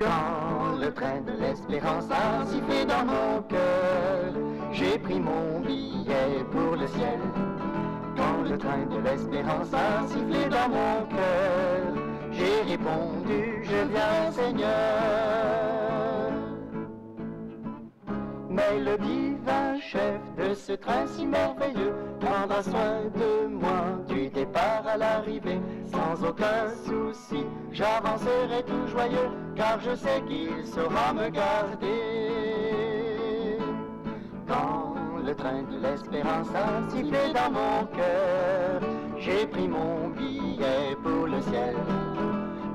Quand le train de l'espérance a sifflé dans mon cœur, j'ai pris mon billet pour le ciel. Quand le train de l'espérance a sifflé dans mon cœur, j'ai répondu, je viens Seigneur. Le divin chef de ce train si merveilleux prendra soin de moi du départ à l'arrivée. Sans aucun souci, j'avancerai tout joyeux, car je sais qu'il saura me garder. Quand le train de l'espérance a sifflé dans mon cœur, j'ai pris mon billet pour le ciel.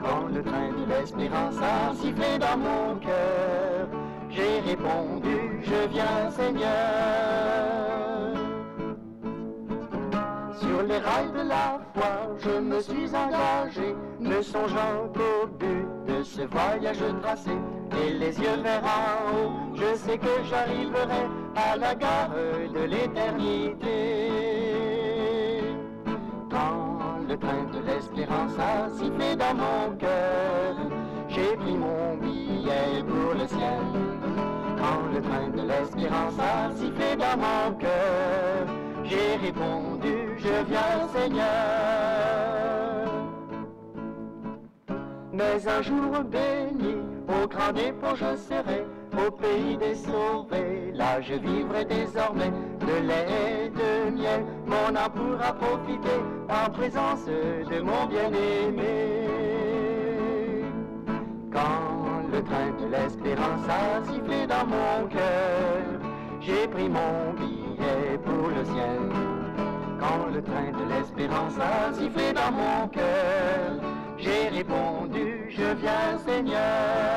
Quand le train de l'espérance a sifflé dans mon cœur, j'ai répondu, je viens Seigneur. Sur les rails de la foi, je me suis engagé, ne songeant qu'au but de ce voyage tracé. Et les yeux vers haut, je sais que j'arriverai à la gare de l'éternité. Quand le train de l'espérance a sifflé dans mon cœur, j'ai pris mon le train de l'espérance a sifflé dans mon cœur, j'ai répondu, je viens Seigneur. Mais un jour béni, au grand dépôt je serai, au pays des sauvés, là je vivrai désormais de lait et de miel, mon âme pourra profiter en présence de mon bien-aimé. Le train de l'espérance a sifflé dans mon cœur, j'ai pris mon billet pour le ciel. Quand le train de l'espérance a sifflé dans mon cœur, j'ai répondu, je viens Seigneur.